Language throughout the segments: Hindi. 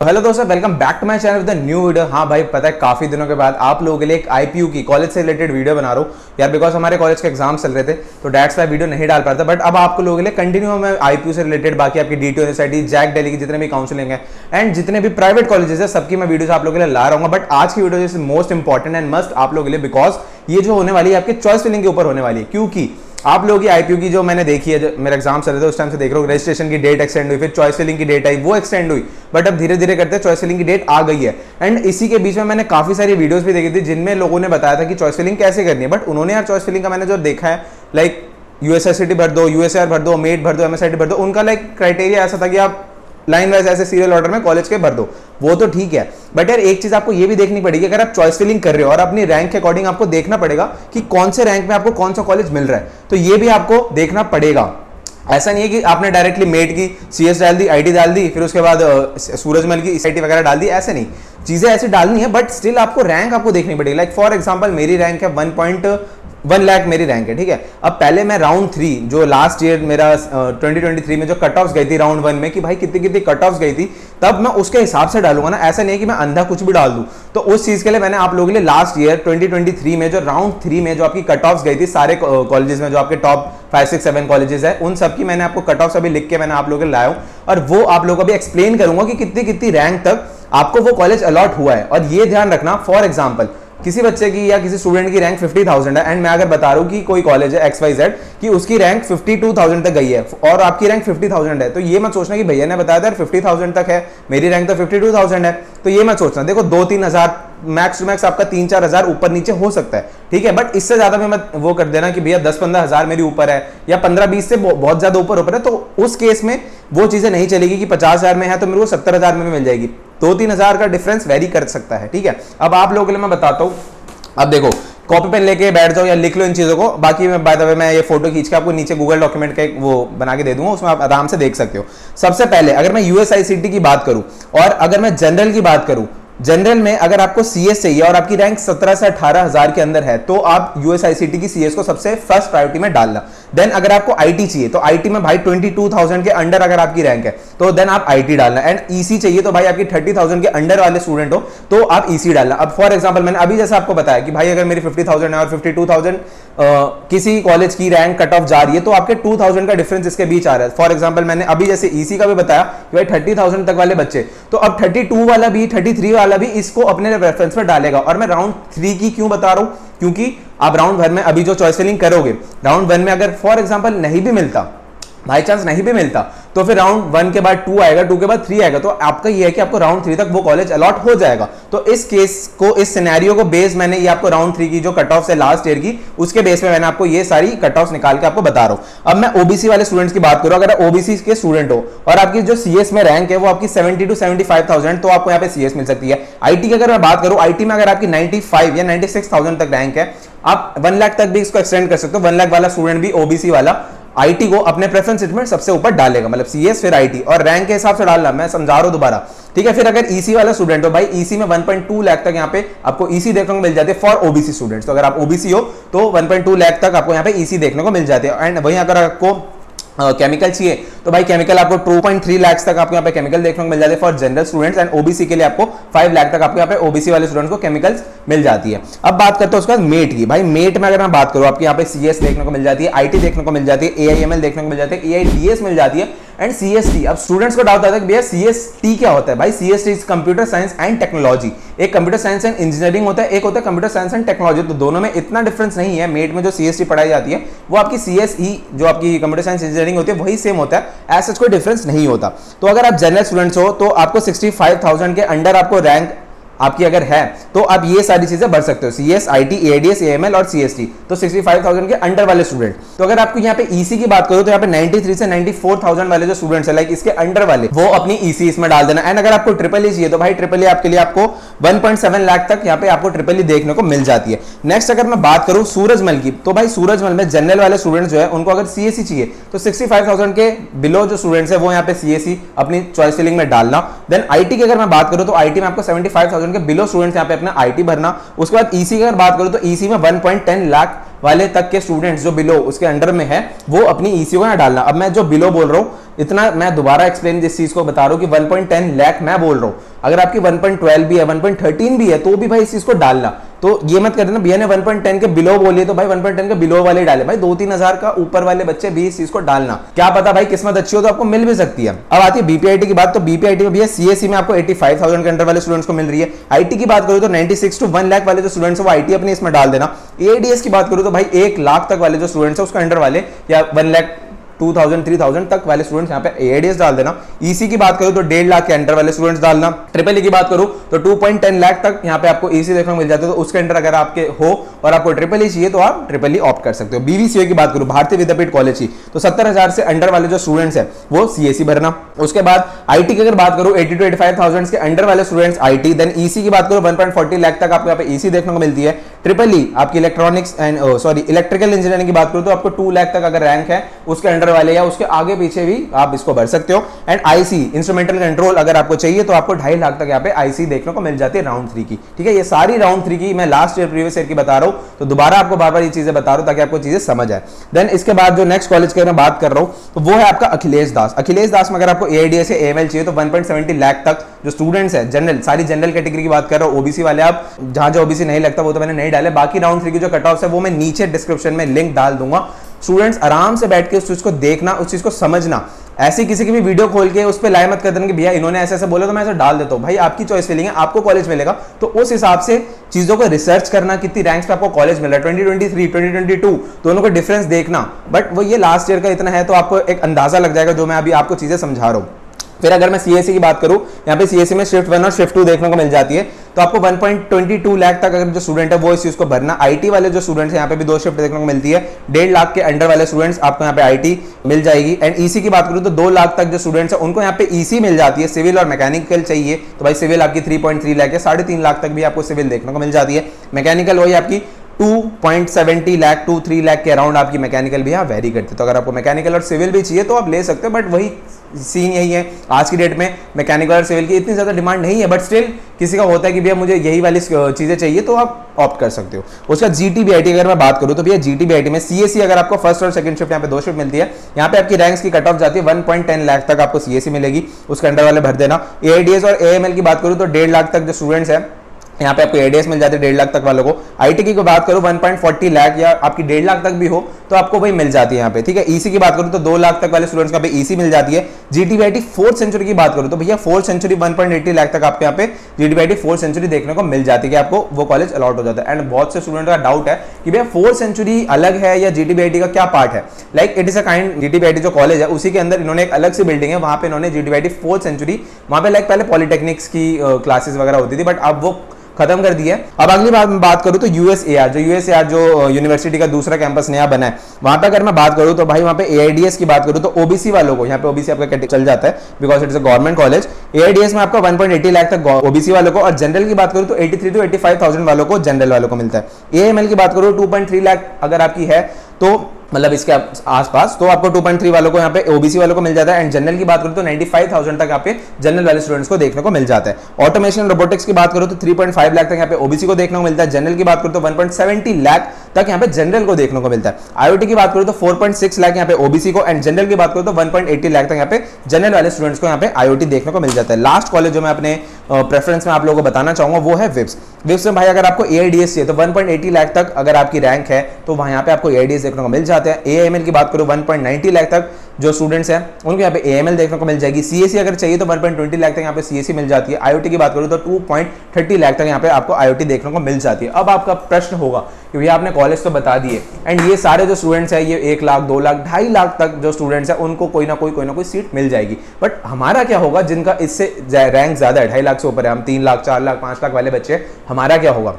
हेलो दोस्तों welcome back to my channel with new video हाँ भाई, पता है, काफ़ी दिनों के बाद आप लोगों के लिए एक आईपीयू की कॉलेज से रिलेटेड वीडियो बना रहा हूँ। यार बिकॉज़ हमारे कॉलेज के एग्ज़ाम चल रहे थे तो डैट्स वाई वीडियो नहीं डाल पाता बट अब आपको लोगों के लिए कंटिन्यू मैं आईपीयू से रिलेटेड बाकी आपकी डी यूनिवर्सिटी जैक डेली की जितने भी काउंसिलिंग है एंड जितने भी प्राइवेट कॉलेजेस है, सबकी मैं वीडियो आप लोगों के लिए ला रहा हूँ। बट आज की video is most important and must आप लोगों के लिए बिकॉज़ ये जो होने वाली है, आपके चॉइस फिलिंग के ऊपर होने वाली है। क्योंकि आप लोगों की आईपीओ की जो मैंने देखी है मेरे एग्ज़ाम चल रहे थे, उस टाइम से देख रहा हूँ रजिस्ट्रेशन की डेट एक्सटेंड हुई, फिर चॉइस फिलिंग की डेट आई, वो एक्सटेंड हुई बट अब धीरे धीरे करते चॉइस फिलिंग की डेट आ गई है। एंड इसी के बीच में मैंने काफ़ी सारी वीडियोज़ भी देखी थी, जिनमें लोगों ने बताया था कि चॉइस फिलिंग कैसे करनी है बट उन्होंने यार चॉइस फिलिंग का मैंने जो देखा है लाइक यूएसएसटी भर दो यूएसआर भर दो मेट भर दो एमएसआईटी भर दो, उनका लाइक क्राइटेरिया ऐसा था कि आप लाइन वाइज ऐसे सीरियल ऑर्डर में कॉलेज के भर दो। वो तो ठीक है। बट यार, एक चीज़ आपको ये भी देखनी पड़ेगी, अगर आप चॉइस फिलिंग कर रहे हो और अपनी रैंक के अकॉर्डिंग आपको देखना पड़ेगा कि कौन से रैंक में आपको कौन सा कॉलेज मिल रहा है तो ये भी आपको देखना पड़ेगा। ऐसा नहीं है कि आपने डायरेक्टली मेट की सी डाल दी आईटी डाल दी, फिर उसके बाद सूरजमल की ईस वगैरह डाल दी, ऐसे नहीं। चीज़ें ऐसी डालनी है बट स्टिल आपको रैंक आपको देखनी पड़ेगी। लाइक फॉर एग्ज़ाम्पल मेरी रैंक है वन पॉइंट वन लाख मेरी रैंक है, ठीक है? अब पहले मैं राउंड थ्री जो लास्ट ईयर मेरा ट्वेंटी ट्वेंटी थ्री में जो कट ऑफ़ गई थी राउंड वन में कि भाई कितनी कितनी कट ऑफ़ गई थी, तब मैं उसके हिसाब से डालूँगा ना। ऐसा नहीं है कि मैं अंधा कुछ भी डाल दूँ। तो उस चीज़ के लिए मैंने आप लोगों के लिए लास्ट ईयर 2023 में जो राउंड थ्री में जो आपकी कट ऑफ़ गई थी, सारे कॉलेजेस में जो आपके top five six seven colleges है, उन सबकी मैंने आपको कट ऑफ़ अभी लिख के मैंने आप लोगों के लाया हूँ। और वो आप लोगों को भी एक्सप्लेन करूँगा कि कितनी कितनी रैंक तक आपको वो कॉलेज अलॉट हुआ है। और ये ध्यान रखना फॉर एग्ज़ाम्पल किसी बच्चे की या किसी स्टूडेंट की रैंक 50,000 है एंड मैं अगर बता रहा हूँ कि कोई कॉलेज है एक्स वाई जेड कि उसकी रैंक 52,000 तक गई है और आपकी रैंक 50,000 है तो ये मत सोचना कि भैया ने बताया था 50,000 तक है मेरी रैंक तो 52,000 है तो ये मत सोचना। देखो दो तीन हज़ार मैक्स टू मैक्स आपका तीन चार हज़ार ऊपर नीचे हो सकता है। ठीक है बट इससे ज़्यादा में मत वो कर देना कि भैया दस पंद्रह हज़ार मेरी ऊपर है या पंद्रह बीस से बहुत ज़्यादा ऊपर ऊपर है तो उस केस में वो चीज़ें नहीं चलेगी कि पचास हज़ार में है तो मेरे को सत्तर हज़ार में मिल जाएगी। दो तीन हज़ार का डिफरेंस वेरी कर सकता है, ठीक है? अब आप लोगों के लिए मैं बताता हूँ। अब देखो कॉपी पेन लेके बैठ जाओ या लिख लो इन चीज़ों को। बाकी मैं बाय द वे मैं ये फ़ोटो खींच के आपको नीचे गूगल डॉक्यूमेंट का एक वो बना के दे दूँगा, उसमें आप आराम से देख सकते हो। सबसे पहले, अगर मैं यूएसआईसीटी की बात करूँ और अगर मैं जनरल की बात करूँ जनरल में अगर आपको सीएस चाहिए और आपकी रैंक 17 से अठारह हज़ार के अंदर है तो आप यूएसआईसीटी की सीएस को सबसे फ़र्स्ट प्रायोरिटी में डालना। देन अगर आपको आईटी चाहिए तो आईटी में भाई 22,000 के अंडर अगर आपकी रैंक है तो देन आप आईटी डालना। एंड ईसी चाहिए तो भाई आपकी 30,000 के अंडर वाले स्टूडेंट हो तो आप ईसी डालना। अब फॉर एग्ज़ाम्पल मैंने अभी जैसे आपको बताया कि भाई अगर मेरी फिफ्टी है और फिफ्टी Uh, किसी कॉलेज की रैंक कट ऑफ़ जा रही है तो आपके 2000 का डिफरेंस इसके बीच आ रहा है। फॉर एग्ज़ाम्पल मैंने अभी जैसे ईसी का भी बताया कि भाई 30,000 तक वाले बच्चे तो अब 32 वाला भी 33 वाला भी इसको अपने रेफरेंस में डालेगा। और मैं राउंड थ्री की क्यों बता रहा हूँ? क्योंकि आप राउंड वन में अभी जो चॉइस सेलिंग करोगे राउंड वन में अगर फॉर एग्ज़ाम्पल नहीं भी मिलता बाई चांस नहीं भी मिलता तो फिर राउंड वन के बाद टू आएगा टू के बाद थ्री आएगा। तो आपका ये है कि आपको राउंड थ्री तक वो कॉलेज अलॉट हो जाएगा। तो इस केस को, इस सिनेरियो को बेस मैंने ये आपको राउंड थ्री की जो कट ऑफ़ है लास्ट ईयर की, उसके बेस में मैंने आपको ये सारी कट ऑफ़ निकाल के आपको बता रहा हूँ। अब मैं ओबीसी वाले स्टूडेंट्स की बात करूँ, अगर ओबीसी के स्टूडेंट हो और आपकी जो सीएस में रैंक है वो आपकी seventy two seventy five thousand तो आपको यहाँ पे सीएस मिल सकती है। आईटी की अगर मैं बात करूँ आईटी में अगर आपकी नाइन्टी फाइव या नाइन्टी सिक्स तक रैंक है, आप वन लाख तक भी इसको एक्सटेंड कर सकते हो। वन लाख वाला स्टूडेंट भी ओबीसी वाला। आईटी को अपने प्रेफरेंस में सबसे ऊपर डालेगा मतलब सीएस फिर आईटी और रैंक के हिसाब से डालना, मैं समझा रहा हूँ दोबारा। ठीक है, फिर अगर ईसी e वाला स्टूडेंट हो, भाई ईसी e में 1.2 लाख तक यहाँ पे आपको ईसी e देखने को मिल जाते है फॉर ओबीसी स्टूडेंट्स तो अगर आप ओबीसी हो तो 1.2 लाख तक आपको यहाँ पे ईसी देखने को मिल जाते हैं। एंड वहीं अगर आपको केमिकल uh, चाहिए। तो भाई केमिकल आपको 2.3 लाख तक आपको यहाँ पे केमिकल देखने को मिल जाते हैं for general students and OBC के लिए आपको 5 लाख तक आपको यहाँ पे ओबीसी वाले स्टूडेंट्स को केमिकल्स मिल जाती है। अब बात करते हैं उसके बाद मेट की। भाई मेट में अगर मैं बात करूँ आपके यहाँ पे सीएस देखने को मिल जाती है आईटी देखने को मिल जाती है एआईएमएल देखने को मिल जाती है एआईडीएस मिल जाती है एंड सी एस टी अब स्टूडेंट्स को डाउट आता है कि भैया सी एस टी क्या होता है? भाई C S T is computer science and technology एक कंप्यूटर साइंस एंड इंजीनियरिंग होता है, एक होता है कंप्यूटर साइंस एंड टेक्नोलॉजी तो दोनों में इतना डिफरेंस नहीं है। मेट में जो सी एस टी पढ़ाई जाती है, वो आपकी सी एस ई जो आपकी कंप्यूटर साइंस इंजीनियरिंग होती है, वही सेम होता है। एज सच कोई डिफरेंस नहीं होता। तो अगर आप जनरल स्टूडेंट्स हो तो आपको सिक्सटी फाइव थाउज़ेंड के अंडर आपको रैंक आपकी अगर है तो आप ये सारी चीज़ें भर सकते हो। C S I T ADS AML और सी एस टी तो 65,000 के अंडर वाले स्टूडेंट तो अगर आपको यहाँ पे ईसी e की बात करो तो यहाँ पे 93 से 94,000 वाले जो स्टूडेंट्स है लाइक इसके अंडर वाले वो अपनी ईसी e इसमें डाल देना। एंड अगर आपको ट्रिपल ई e चाहिए तो भाई ट्रिपल ई आपके लिए आपको 1.7 लाख तक यहाँ पे आपको ट्रिपल ई देखने को मिल जाती है। नेक्स्ट अगर मैं बात करूँ सूरजमल की तो भाई सूरजमल में जनरल वाले स्टूडेंट जो है उनको अगर सीएससी चाहिए तो सिक्सटी फाइव थाउज़ेंड के बिलो जो स्टूडेंट्स है वो यहाँ पे सीएससी अपनी चॉइस फिलिंग में डालना। देन आईटी की अगर मैं बात करूँ तो आईटी में आपको सेवेंटी के बिलो स्टूडेंट्स यहाँ पे अपना आईटी भरना। उसके बाद ईसी e की अगर बात करूँ तो ईसी e में 1.10 लाख वाले तक के स्टूडेंट्स जो बिलो उसके अंडर में है, वो अपनी ईसी को यहाँ डालना। अब मैं जो बिलो बोल रहा हूँ, इतना मैं दोबारा एक्सप्लेन जिस चीज़ को बता रहा हूँ कि 1.10 लाख मैं बोल रहा हूँ। अगर आपकी 1.12 भी है 1.13 भी है तो भी भाई इस चीज़ को डालना। तो ये मत कर देना भैया ने 1.10 के बिलो बोलिए तो भाई 1.10 के बिलो वाले डाले। भाई दो तीन हज़ार का ऊपर वाले बच्चे भी इस चीज़ को डालना। क्या पता भाई किस्मत अच्छी हो तो आपको मिल भी सकती है। अब आती है बीपीआईटी की बात तो बीपीआईटी में भैया सीएससी में आपको 85,000 के अंडर वाले स्टूडेंट्स को मिल रही है। आईटी की बात करूँ तो 96 टू 1 लाख वाले जो स्टूडेंट्स है वो आईटी अपने इसमें डाल देना। एडीएस की बात करूँ तो भाई एक लाख तक वाले जो स्टूडेंट्स है उसके अंडर वाले या वन लाख 2000 3000 तक वाले स्टूडेंट्स यहाँ पे एडीएस डाल देना। ईसी की बात करूँ तो डेढ़ लाख के अंडर वाले स्टूडेंट्स डालना। ट्रिपल ई की बात करूँ तो 2.10 लाख तक यहाँ पे आपको ईसी देखने को मिल जाता है। तो उसके अंडर अगर आपके हो और आपको ट्रिपल ई चाहिए तो आप ट्रिपल ई ऑप्ट कर सकते हो। बीवीसीओ की बात करूँ, भारतीय विद्यापीठ कॉलेज की तो सत्तर से अंडर वाले जो स्टूडेंट्स है, वो सीएससी भरना। उसके बाद आईटी की अगर बात करूँ एटी टू एटी के अंडर वाले स्टूडेंट्स आईटी देन ईसी की बात करूँ वन लाख तक आपको यहाँ पे ईसी देखने को मिलती है। ट्रिपल ई आपकी electronics and sorry electrical engineering की बात करूँ तो आपको टू लाख तक अगर रैंक है, उसके अंडर वाले या उसके आगे पीछे भी आप इसको भर सकते हो। एंड आईसी इंस्ट्रूमेंटल कंट्रोल अगर आपको चाहिए तो आपको ढाई लाख तक यहाँ पे आईसी देखने को मिल जाती है राउंड थ्री की। ठीक है, ये सारी राउंड थ्री की मैं लास्ट ईयर प्रीवियस ईयर की बता रहा हूँ तो दोबारा आपको बार बार ये चीज़ें बता रहा हूँ ताकि आपको चीज़ें समझ आए। देन इसके बाद जो नेक्स्ट कॉलेज की मैं बात कर रहा हूँ तो वो है आपका अखिलेश दास। अखिलेश दास में अगर आपको एआईडीएस या चाहिए तो 1.70 लाख तक जो स्टूडेंट्स है जनरल सारी जनरल कैटेगरी की बात कर रहा हूँ ओबीसी वाले आप, जहाँ जो ओबीसी नहीं लगता, वो तो मैंने नहीं डाले। बाकी राउंड थ्री की जो कट ऑफ़ है, वो मैं नीचे डिस्क्रिप्शन में लिंक डाल दूँगा। स्टूडेंट्स आराम से बैठ के उस चीज़ को देखना, उस चीज़ को समझना। ऐसी किसी की भी वीडियो खोल के उस पर लाए मत कर देना कि भैया इन्होंने ऐसे ऐसे बोला तो मैं ऐसा डाल देता हूँ। भाई, आपकी चॉइस मिलेंगे, आपको कॉलेज मिलेगा। तो उस हिसाब से चीज़ों को रिसर्च करना, कितनी रैंक्स पे आपको कॉलेज मिल रहा है। 2023 2022 दोनों का डिफरेंस देखना। बट वो ये लास्ट ईयर का इतना है तो आपको एक अंदाज़ा लग जाएगा जो मैं अभी आपको चीज़ें समझा रहा हूँ। फिर अगर मैं सीएससी की बात करूँ, यहाँ पे सीएससी में शिफ्ट वन और शिफ्ट टू देखने को मिल जाती है। तो आपको 1.22 लाख तक अगर जो स्टूडेंट है, वो इस चीज़ को भरना। आईटी वाले जो स्टूडेंट्स हैं, यहाँ पे भी दो शिफ्ट देखने को मिलती है। डेढ़ लाख के अंडर वाले स्टूडेंट्स आपको यहाँ पे आईटी मिल जाएगी। एंड ईसी की बात करूँ तो दो लाख तक जो स्टूडेंट्स हैं, उनको यहाँ पे ईसी मिल जाती है। सिविल और मैकेनिकल चाहिए। तो भाई सिविल आपकी थ्री लाख है। साढ़े तीन लाख तक भी आपको सिविल देखने को मिल जाती है। मैकेनिकल वही आपकी 2.70 लाख टू थ्री लाख के अराउंड आपकी मैकेनिकल भी यहाँ वेरी करती है। तो अगर आपको मैकेनिकल और सिविल भी चाहिए तो आप ले सकते हो बट वही सीन यही है। आज की डेट में मैकेनिकल और सिविल की इतनी ज़्यादा डिमांड नहीं है बट स्टिल किसी का होता है कि भैया मुझे यही वाली चीज़ें चाहिए तो आप ऑप्ट कर सकते हो। उसका जी टी अगर मैं बात करूँ तो भैया जी टी बी में सी अगर आपको फ़र्स्ट और सेकंड शिफ्ट यहाँ पे दो शिफ्ट मिलती है, यहाँ पे आपकी रैंक्स की कट ऑफ़ जाती है वन पॉइंट टेन लाख तक आपको सी मिलेगी। उसके अंडर वाले भर देना। ए और AML की बात करूँ तो डेढ़ लाख तक जो स्टूडेंट्स हैं यहाँ पे आपको एडीएस मिल जाती है डेढ़ लाख तक वालों को। आईटी की बात करूँ 1.40 लाख या आपकी डेढ़ लाख तक भी हो तो आपको वही मिल जाती है यहाँ पे, ठीक है? ईसी e की बात करूँ तो दो लाख तक वाले स्टूडेंट्स का ईसी e मिल जाती है। जीटीबीआईटी फोर्थ सेंचुरी की बात करूँ तो भैया फोर्थ सेंचुरी वन लाख तक आपके यहाँ पे जीटीबीआईटी फोर्थ सेंचुरी देखने को मिल जाती है आपको वो कॉलेज अलॉट हो जाता है। एंड बहुत से स्टूडेंट का डाउट है कि भैया फोर्थ सेंचुरी अलग है या जीटीबीआईटी का क्या पार्ट है? Like it is a kind GTBIT जो कॉलेज है, उसी के अंदर इन्होंने एक अलग सी बिल्डिंग है, वहाँ पे इन्होंने जीटीबीआईटी फोर्थ सेंचुरी वहाँ पे लाइक पहले पॉलिटेक्निक्स की क्लासेस वगैरह होती थी बट अब वो खत्म कर दिया अब अगली बात मैं बात करूँ तो यूएसएआर जो यूएसएआर जो यूनिवर्सिटी का दूसरा कैंपस नया बना है, वहाँ पे अगर मैं बात करूँ तो भाई वहाँ पे एआईडीएस की बात करूँ तो ओबीसी वालों को, यहाँ पे ओबीसी आपका चल जाता है because it is a government college AIDS में आपका 1.80 लाख तक ओबीसी वालों को, और जनरल की बात करूँ तो 83 टू 85000 वालों को जनरल वालों को मिलता है। एएमएल की बात करूँ 2.3 लाख अगर आपकी है तो मतलब इसके आसपास तो आपको 2.3 वालों को यहाँ पे ओबीसी वालों को मिल जाता है। एंड जनरल की बात करो तो 95,000 तक पे जनरल वाले स्टूडेंट्स को देखने को मिल जाता है। ऑटोमेशन रोबोटिक्स की बात करो तो 3.5 लाख तक यहाँ पे ओबीसी को देखने को मिलता है। जनरल की बात करो तो 1.70 लाख तक यहाँ पे जनरल को देखने को मिलता है। आईओटी की बात करो तो 4.6 लाख यहाँ पे ओबीसी को एंड जनरल की बात करो तो 1.80 लाख तक यहाँ पे जनरल वाले स्टूडेंट्स को यहाँ पे आईओटी देखने को मिल जाता है। लास्ट कॉलेज जो मैं अपने प्रेफरेंस में आप लोगों को बताना चाहूँगा वो है विप्स विप्स में भाई अगर आपको एआईडीएस चाहिए तो 1.80 लाख तक अगर आपकी रैंक है तो वहाँ यहाँ पे आपको एआईडीएस देखने को मिल जाता है। एएमएल की बात करूँ 1.90 लाख तक जो स्टूडेंट्स हैं, उनको यहाँ पे एएमएल देखने को मिल जाएगी। सीएससी अगर चाहिए तो 1.20 लाख तक यहाँ पे सीएससी मिल जाती है। आईओटी की बात करूँ तो 2.30 लाख तक यहाँ पे आपको आईओटी देखने को मिल जाती है। अब आपका प्रश्न होगा कि भैया आपने कॉलेज तो बता दिए। एंड ये सारे जो स्टूडेंट्स हैं, ये एक लाख, दो लाख, ढाई लाख तक जो स्टूडेंट्स हैं, उनको कोई ना कोई कोई ना कोई सीट मिल जाएगी। बट हमारा क्या होगा, जिनका इससे रैंक ज़्यादा है, ढाई लाख से ऊपर है, हम तीन लाख, चार लाख, पाँच लाख वाले बच्चे हमारा क्या होगा?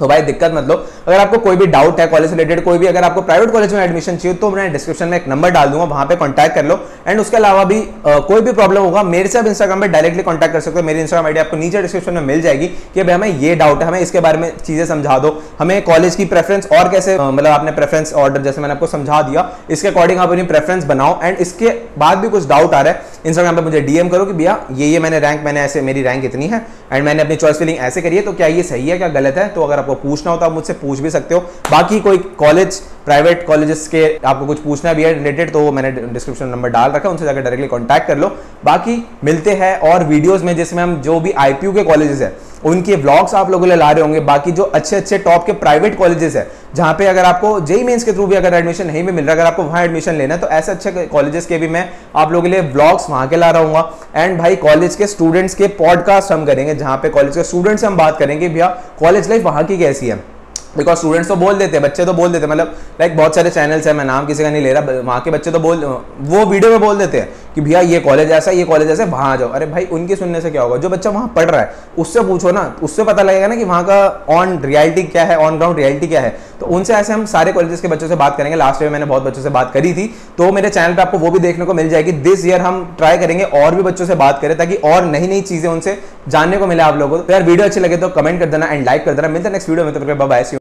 तो भाई दिक्कत मत लो। अगर आपको कोई भी डाउट है कॉलेज रिलेटेड कोई भी अगर आपको प्राइवेट कॉलेज में एडमिशन चाहिए तो मैं डिस्क्रिप्शन में एक नंबर डाल दूँगा वहाँ पे कांटेक्ट कर लो। एंड उसके अलावा भी आ, कोई भी प्रॉब्लम होगा मेरे से आप इंस्टाग्राम पे डायरेक्टली कांटेक्ट कर सकते हो। मेरी इंस्टाग्राम आईडी आपको नीचे डिस्क्रिप्शन में मिल जाएगी कि भाई हमें ये डाउट है हमें इसके बारे में चीज़ें समझा दो। हमें कॉलेज की प्रेफरेंस और कैसे मतलब आपने प्रेफरेंस ऑर्डर जैसे मैंने आपको समझा दिया इसके अकॉर्डिंग आप अपनी प्रेफरेंस बनाओ। एंड इसके बाद भी कुछ डाउट आ रहा है इंस्टाग्राम पर मुझे डीएम करो कि भैया ये ये मैंने रैंक मैंने ऐसे मेरी रैंक इतनी है एंड मैंने अपनी चॉइस फिलिंग ऐसे करी है तो क्या ये सही है क्या गलत है? तो अगर आपको आपको पूछना हो तो आप मुझसे पूछ भी सकते हो। बाकी कोई कॉलेज प्राइवेट कॉलेजेस के आपको कुछ पूछना भी है रिलेटेड तो मैंने डिस्क्रिप्शन नंबर डाल रखा है, उनसे जाकर डायरेक्टली कॉन्टैक्ट कर लो। बाकी मिलते हैं और वीडियोज़ में जिसमें हम जो भी आईपीयू के कॉलेजेस है, उनके ब्लॉग्स आप लोगों के ला रहे होंगे। बाकी जो अच्छे अच्छे टॉप के प्राइवेट कॉलेजेस है, जहाँ पे अगर आपको जेई मेंस के थ्रू भी अगर एडमिशन नहीं भी मिल रहा, अगर आपको वहाँ एडमिशन लेना है तो ऐसे अच्छे कॉलेजेस के भी मैं आप लोगों के लिए ब्लॉग्स वहाँ के ला रहा एंड भाई कॉलेज के स्टूडेंट्स के पॉडकास्ट हम करेंगे, जहाँ पे कॉलेज के स्टूडेंट्स से हम बात करेंगे। भैया कॉलेज लाइफ वहाँ की कैसी है? बिकॉज़ स्टूडेंट्स तो बोल देते हैं, बच्चे तो बोल देते हैं मतलब लाइक बहुत सारे चैनल्स हैं, मैं नाम किसी का नहीं ले रहा वहाँ के बच्चे तो बोल, वो वीडियो में बोल देते हैं कि भैया, ये कॉलेज ऐसा ये कॉलेज ऐसा वहाँ जाओ। अरे भाई, उनके सुनने से क्या होगा? जो बच्चा वहाँ पढ़ रहा है, उससे पूछो ना, उससे पता लगेगा ना कि वहाँ का ऑन रियलिटी क्या है ऑन ग्राउंड रियलिटी क्या है। तो उनसे ऐसे हम सारे कॉलेजेस के बच्चों से बात करेंगे। लास्ट ईयर मैंने बहुत बच्चों से बात करी थी। तो मेरे चैनल पर आपको वो भी देखने को मिल जाएगी। दिस ईयर हम ट्राई करेंगे और भी बच्चों से बात करें, ताकि और नई नई चीज़ें उनसे जानने को मिले आप लोगों को। तो यार वीडियो अच्छी लगे तो कमेंट कर देना एंड लाइक कर देना। मिलता नेक्स्ट वीडियो में तो बाय